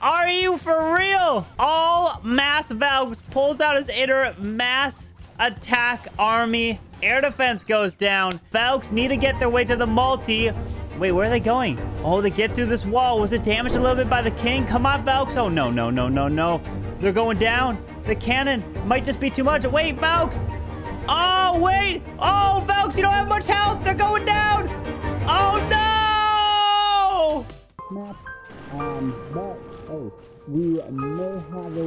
Are you for real? All mass Valks pulls out his inner mass attack army. Air defense goes down. Valks need to get their way to the multi. Wait, where are they going? Oh, they get through this wall. Was it damaged a little bit by the king? Come on, Valks. Oh, no, no, no, no, no. They're going down. The cannon might just be too much. Wait, Valks. Oh, wait. Oh, Valks, you don't have much health. They're going down. Oh, no. Um, oh, we may have a